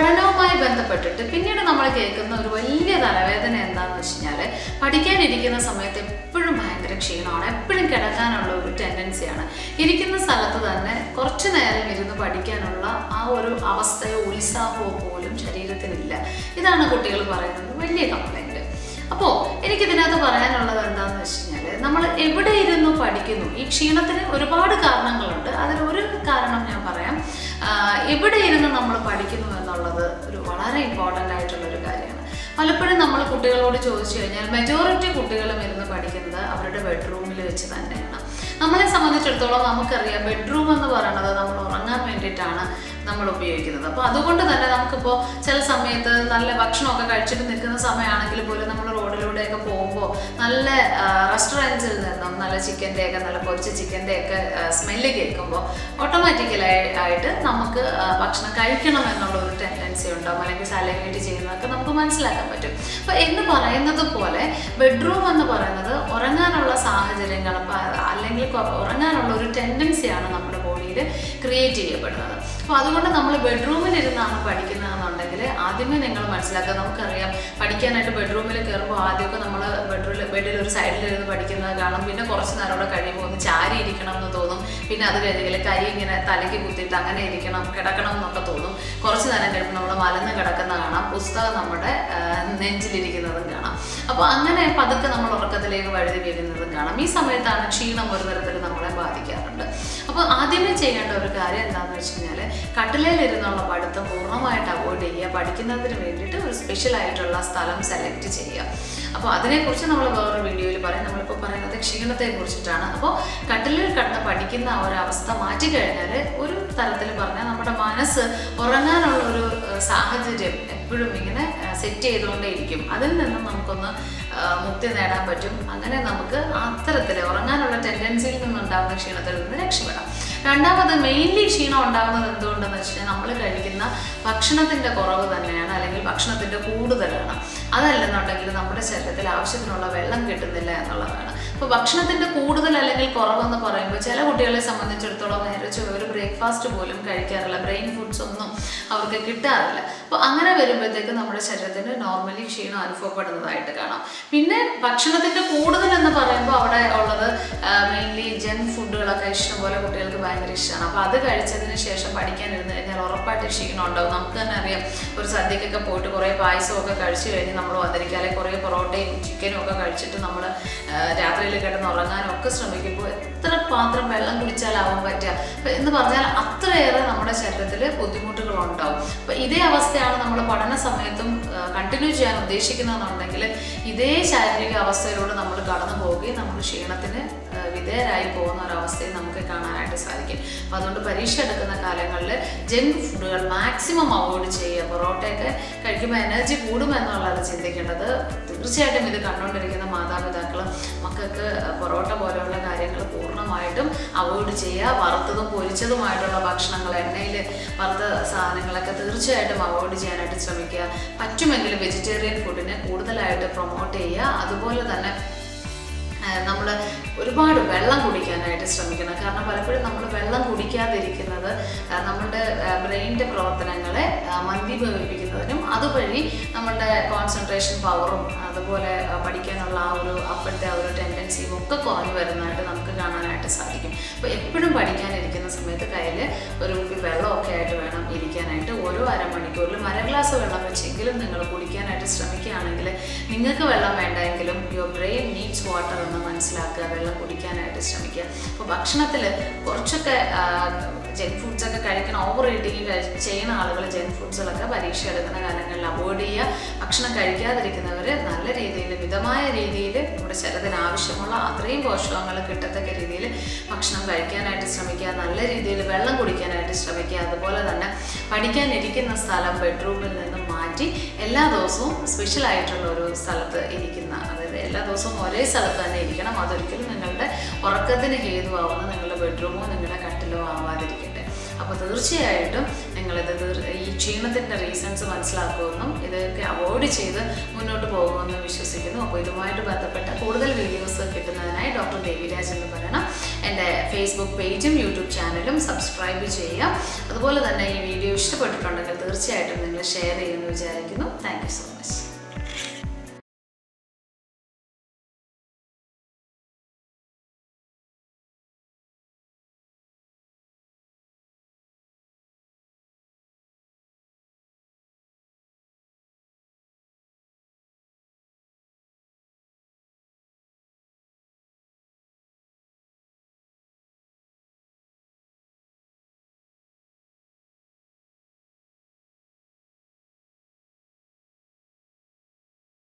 പഠനവുമായി ബന്ധപ്പെട്ടിട്ട് പിന്നീട് നമ്മൾ കേൾക്കുന്ന ഒരു വലിയ തലവേദന എന്താണെന്ന് വെച്ച് കഴിഞ്ഞാൽ പഠിക്കാനിരിക്കുന്ന സമയത്ത് എപ്പോഴും ഭയങ്കര ക്ഷീണമാണ്. എപ്പോഴും കിടക്കാനുള്ള ഒരു ടെൻഡൻസിയാണ് ഇരിക്കുന്ന സ്ഥലത്ത് തന്നെ കുറച്ച് നേരം ഇരുന്ന് പഠിക്കാനുള്ള ആ ഒരു അവസ്ഥയോ ഉത്സാഹമോ പോലും ശരീരത്തിനില്ല. ഇതാണ് കുട്ടികൾ പറയുന്നത് വലിയ കംപ്ലൈന്റ് അപ്പോൾ എനിക്കിതിനകത്ത് പറയാനുള്ളത് എന്താണെന്ന് വെച്ച് കഴിഞ്ഞാൽ നമ്മൾ എവിടെ ഇരുന്ന് പഠിക്കുന്നു? ഈ ക്ഷീണത്തിന് ഒരുപാട് കാരണങ്ങളുണ്ട്. അതിൽ ഒരു കാരണം ഞാൻ പറയാം. എവിടെ ഇരുന്ന് നമ്മൾ പഠിക്കുന്നു എന്നുള്ളത് ഒരു വളരെ ഇമ്പോർട്ടന്റ് ആയിട്ടുള്ള ഒരു കാര്യമാണ്. പലപ്പോഴും നമ്മൾ കുട്ടികളോട് ചോദിച്ചു കഴിഞ്ഞാൽ മെജോറിറ്റി കുട്ടികളും ഇരുന്ന് പഠിക്കുന്നത് അവരുടെ ബെഡ്റൂമിൽ വെച്ച് തന്നെയാണ്. നമ്മളെ സംബന്ധിച്ചിടത്തോളം നമുക്കറിയാം ബെഡ്റൂം എന്ന് പറയുന്നത് നമ്മൾ ഉറങ്ങാൻ വേണ്ടിയിട്ടാണ് നമ്മൾ ഉപയോഗിക്കുന്നത്. അപ്പോൾ അതുകൊണ്ട് തന്നെ നമുക്കിപ്പോൾ ചില സമയത്ത് നല്ല ഭക്ഷണമൊക്കെ കഴിച്ചിട്ട് നിൽക്കുന്ന സമയമാണെങ്കിൽ പോലും നമ്മൾ പോകുമ്പോൾ നല്ല റെസ്റ്റോറന്റ്സിൽ നിന്നും നല്ല ചിക്കന്റെ ഒക്കെ നല്ല പൊരിച്ച ചിക്കന്റെ ഒക്കെ സ്മെല്ല് കേൾക്കുമ്പോൾ ഓട്ടോമാറ്റിക്കലായി ആയിട്ട് നമുക്ക് ഭക്ഷണം കഴിക്കണം എന്നുള്ള ഒരു ടെൻഡൻസി ഉണ്ടാവും. അല്ലെങ്കിൽ ചെയ്യുന്നതൊക്കെ നമുക്ക് മനസ്സിലാക്കാൻ പറ്റും. അപ്പോൾ എന്ന് പറയുന്നത് പോലെ ബെഡ്റൂം എന്ന് പറയുന്നത് ഉറങ്ങാനുള്ള സാഹചര്യങ്ങൾ അല്ലെങ്കിൽ ഉറങ്ങാനുള്ള ഒരു ടെൻഡൻസിയാണ് നമ്മുടെ ബോഡിയിൽ ക്രിയേറ്റ് ചെയ്യപ്പെടുന്നത്. അപ്പോൾ അതുകൊണ്ട് നമ്മൾ ബെഡ്റൂമിൽ ഇരുന്നാണ് പഠിക്കുന്നതെന്നുണ്ടെങ്കിൽ ആദ്യമേ നിങ്ങൾ മനസ്സിലാക്കുക. നമുക്കറിയാം പഠിക്കാനായിട്ട് ബെഡ്റൂമിൽ കയറുമ്പോൾ ആദ്യമൊക്കെ നമ്മൾ ബെഡ്റൂമിൽ ബെഡിൽ ഒരു സൈഡിലിരുന്ന് പഠിക്കുന്നത് കാണും. പിന്നെ കുറച്ച് നേരം അവിടെ കഴിയുമ്പോൾ ഒന്ന് ചാരി ഇരിക്കണം എന്ന് തോന്നും. പിന്നെ അത് കഴിഞ്ഞെങ്കിൽ കരി ഇങ്ങനെ തലയ്ക്ക് കുത്തിയിട്ട് അങ്ങനെ ഇരിക്കണം കിടക്കണം എന്നൊക്കെ തോന്നും. കുറച്ച് നേരം കഴിയുമ്പോൾ നമ്മൾ മലന്ന് കിടക്കുന്ന കാണാം. പുസ്തകം നമ്മുടെ ആ, നെഞ്ചിലിരിക്കുന്നതും കാണാം. അപ്പോൾ അങ്ങനെ പതുക്കെ നമ്മൾ ഉറക്കത്തിലേക്ക് വഴുതി വീഴുന്നതും കാണാം. ഈ സമയത്താണ് ക്ഷീണം ഒരു തരത്തിൽ നമ്മളെ ബാധിക്കാറുണ്ട്. അപ്പോൾ ആദ്യമേ ചെയ്യേണ്ട ഒരു കാര്യം എന്താണെന്ന് വെച്ച് കഴിഞ്ഞാൽ കട്ടിലയിലിരുന്നുള്ള പഠിത്തം പൂർണമായിട്ട് അവോയ്ഡ് ചെയ്യുക. പഠിക്കുന്നതിന് വേണ്ടിയിട്ട് ഒരു സ്പെഷ്യൽ ആയിട്ടുള്ള സ്ഥലം സെലക്ട് ചെയ്യുക. അപ്പോൾ അതിനെക്കുറിച്ച് നമ്മൾ വേറൊരു വീഡിയോയിൽ പറയും. നമ്മളിപ്പോൾ പറയുന്നത് ക്ഷീണത്തെ കുറിച്ചിട്ടാണ് അപ്പോൾ കട്ടിലിൽ കിടന്ന് പഠിക്കുന്ന ആ ഒരു അവസ്ഥ മാറ്റി കഴിഞ്ഞാൽ ഒരു തരത്തിൽ പറഞ്ഞാൽ നമ്മുടെ മനസ്സ് ഉറങ്ങാനുള്ള ഒരു സാഹചര്യം എപ്പോഴും ഇങ്ങനെ സെറ്റ് ചെയ്തുകൊണ്ടേയിരിക്കും. അതിൽ നിന്നും നമുക്കൊന്ന് മുക്തി നേടാൻ പറ്റും. അങ്ങനെ നമുക്ക് അത്തരത്തിൽ ഉറങ്ങാനുള്ള ടെൻഡൻസിയിൽ നിന്നുണ്ടാകുന്ന ക്ഷീണത്തിൽ നിന്ന് രക്ഷപ്പെടാം. രണ്ടാമത് മെയിൻലി ക്ഷീണം ഉണ്ടാകുന്നത് എന്തുകൊണ്ടെന്ന് വെച്ചിട്ടുണ്ടെങ്കിൽ നമ്മൾ കഴിക്കുന്ന ഭക്ഷണത്തിന്റെ കുറവ് തന്നെയാണ് അല്ലെങ്കിൽ ഭക്ഷണത്തിന്റെ കൂടുതലാണ്. അതല്ലെന്നുണ്ടെങ്കിൽ നമ്മുടെ ശരീരത്തിൽ ആവശ്യത്തിനുള്ള വെള്ളം കിട്ടുന്നില്ല എന്നുള്ളതാണ്. അപ്പോൾ ഭക്ഷണത്തിന്റെ കൂടുതൽ അല്ലെങ്കിൽ കുറവെന്ന് പറയുമ്പോൾ ചില കുട്ടികളെ സംബന്ധിച്ചിടത്തോളം നേരെ ഒരു ബ്രേക്ക്ഫാസ്റ്റ് പോലും കഴിക്കാറില്ല. ബ്രെയിൻ ഫുഡ്സ് ഒന്നും അവർക്ക് കിട്ടാറില്ല. അപ്പോൾ അങ്ങനെ വരുമ്പോഴത്തേക്ക് നമ്മുടെ ശരീരത്തിന് നോർമലി ക്ഷീണം അനുഭവപ്പെടുന്നതായിട്ട് കാണാം. പിന്നെ ഭക്ഷണത്തിന്റെ കൂടുതൽ എന്ന് പറയുമ്പോൾ അവിടെ ഉള്ളത് മെയിൻലി ജങ്ക് ഫുഡുകളൊക്കെ ഇഷ്ടംപോലെ കുട്ടികൾക്ക് ഭയങ്കര ഇഷ്ടമാണ് അപ്പോൾ അത് കഴിച്ചതിന് ശേഷം പഠിക്കാനിരുന്ന് കഴിഞ്ഞാൽ ഉറപ്പായിട്ട് ക്ഷീണം ഉണ്ടാവും നമുക്ക് തന്നെ അറിയാം ഒരു സദ്യക്കൊക്കെ പോയിട്ട് കുറേ പായസമൊക്കെ കഴിച്ചു കഴിഞ്ഞ് നമ്മൾ വന്നിരിക്കാതെ കുറേ പൊറോട്ടയും ചിക്കനും ഒക്കെ കഴിച്ചിട്ട് നമ്മൾ രാത്രിയിൽ കിടന്ന് ഉറങ്ങാനും ഒക്കെ ശ്രമിക്കുമ്പോൾ എത്ര പാത്രം വെള്ളം കുടിച്ചാലാവാൻ പറ്റുക? എന്ന് പറഞ്ഞാൽ അത്രയേറെ നമ്മുടെ ശരീരത്തിൽ ബുദ്ധിമുട്ടുകൾ ഉണ്ടാവും അപ്പോൾ ഇതേ അവസ്ഥയാണ് നമ്മൾ പഠന സമയത്തും കണ്ടിന്യൂ ചെയ്യാൻ ഉദ്ദേശിക്കുന്നതെന്നുണ്ടെങ്കിൽ ഇതേ ശാരീരിക അവസ്ഥയിലൂടെ നമ്മൾ കടന്നു പോവുകയും നമ്മൾ ക്ഷീണത്തിന് വിധേയരായി പോകുന്ന ഒരവസ്ഥയും നമുക്ക് കാണാനായിട്ട് സാധിക്കും. അപ്പോൾ അതുകൊണ്ട് പരീക്ഷ എടുക്കുന്ന കാലങ്ങളിൽ ജങ്ക് ഫുഡുകൾ മാക്സിമം അവോയ്ഡ് ചെയ്യുക. പൊറോട്ടയൊക്കെ കഴിക്കുമ്പോൾ എനർജി കൂടുമെന്നുള്ളത് ചിന്തിക്കേണ്ടത്. തീർച്ചയായിട്ടും ഇത് കണ്ടുകൊണ്ടിരിക്കുന്ന മാതാപിതാക്കൾ മക്കൾക്ക് പൊറോട്ട പോലെയുള്ള കാര്യങ്ങൾ പൂർണമായിട്ടും അവോയ്ഡ് ചെയ്യുക. വറുത്തതും പൊരിച്ചതുമായിട്ടുള്ള ഭക്ഷണങ്ങൾ എണ്ണയിൽ വറുത്ത സാധനങ്ങളൊക്കെ തീർച്ചയായിട്ടും അവോയ്ഡ് ചെയ്യാനായിട്ട് ശ്രമിക്കുക. പറ്റുമെങ്കിൽ വെജിറ്റേറിയൻ ഫുഡിനെ കൂടുതലായിട്ട് പ്രൊമോട്ട് ചെയ്യുക. അതുപോലെ തന്നെ നമ്മൾ ഒരുപാട് വെള്ളം കുടിക്കാനായിട്ട് ശ്രമിക്കണം. കാരണം പലപ്പോഴും നമ്മൾ വെള്ളം കുടിക്കാതിരിക്കുന്നത് നമ്മുടെ ബ്രെയിനിന്റെ പ്രവർത്തനങ്ങളെ മന്ദീഭവിപ്പിക്കുന്നതിനും അതുവഴി നമ്മളുടെ കോൺസെൻട്രേഷൻ പവറും അതുപോലെ പഠിക്കാനുള്ള ആ ഒരു അപ്പോഴത്തെ ആ ഒരു ടെൻഡൻസിയും ഒക്കെ കുറഞ്ഞു വരുന്നതായിട്ട് നമുക്ക് കാണാനായിട്ട് സാധിക്കും. അപ്പോൾ എപ്പോഴും പഠിക്കാനിരിക്കുന്ന സമയത്ത് കയ്യിൽ ഒരു കുപ്പി വെള്ളമൊക്കെ ആയിട്ട് വേണം ഓരോ അരമണിക്കൂറിലും അര ഗ്ലാസ് വെള്ളം വെച്ചെങ്കിലും നിങ്ങൾ കുടിക്കാനായിട്ട് ശ്രമിക്കുകയാണെങ്കിൽ നിങ്ങൾക്ക് വെള്ളം വേണ്ടെങ്കിലും യുവർ ബ്രെയിൻ നീഡ്സ് വാട്ടർ എന്ന് മനസ്സിലാക്കുക വെള്ളം കുടിക്കാനായിട്ട് ശ്രമിക്കുക. അപ്പോൾ ഭക്ഷണത്തിൽ കുറച്ചൊക്കെ ജങ്ക് ഫുഡ്സ് ഒക്കെ കഴിക്കണം ഓവർ ഈറ്റിംഗ് ചെയ്യുന്ന ആളുകൾ ജങ്ക് ഫുഡ്സുകളൊക്കെ പരീക്ഷ എടുക്കുന്ന കാലങ്ങളിൽ അവോയ്ഡ് ചെയ്യുക. ഭക്ഷണം കഴിക്കാതിരിക്കുന്നവർ നല്ല രീതിയിൽ മിതമായ രീതിയിൽ നമ്മുടെ ശരീരത്തിന് ആവശ്യമുള്ള അത്രയും പോഷകങ്ങൾ കിട്ടത്തക്ക രീതിയിൽ ഭക്ഷണം കഴിക്കാനായിട്ട് ശ്രമിക്കുക. നല്ല രീതിയിൽ വെള്ളം കുടിക്കാനായിട്ട് ശ്രമിക്കുക. അതുപോലെ തന്നെ പഠിക്കാനിരിക്കുന്ന സ്ഥലം ബെഡ്റൂമിൽ നിന്നും മാറ്റി എല്ലാ ദിവസവും സ്പെഷ്യൽ ആയിട്ടുള്ള ഒരു സ്ഥലത്ത് ഇരിക്കുന്ന അതായത് എല്ലാ ദിവസവും ഒരേ സ്ഥലത്ത് തന്നെ ഇരിക്കണം. അതൊരിക്കലും നിങ്ങളുടെ ഉറക്കത്തിന് ഹേതുവാകുന്ന നിങ്ങളുടെ ബെഡ്റൂമോ നിങ്ങളുടെ കട്ടിലോ ആവാതിരിക്കട്ടെ. അപ്പോൾ തീർച്ചയായിട്ടും നിങ്ങളിത് ഈ ക്ഷീണത്തിന്റെ റീസൺസ് മനസ്സിലാക്കുമെന്നും ഇതൊക്കെ അവോയ്ഡ് ചെയ്ത് മുന്നോട്ട് പോകുമെന്നും വിശ്വസിക്കുന്നു. അപ്പോൾ ഇതുമായിട്ട് ബന്ധപ്പെട്ട കൂടുതൽ വീഡിയോസ് കിട്ടുന്നതിനായി ഡോക്ടർ ദേവിരാജ് എന്ന് പറയണം. എന്റെ ഫേസ്ബുക്ക് പേജും യൂട്യൂബ് ചാനലും സബ്സ്ക്രൈബ് ചെയ്യുക. അതുപോലെ തന്നെ ഈ വീഡിയോ ഇഷ്ടപ്പെട്ടിട്ടുണ്ടെങ്കിൽ തീർച്ചയായിട്ടും നിങ്ങൾ ഷെയർ ചെയ്യുമെന്ന് വിചാരിക്കുന്നു. Thank so much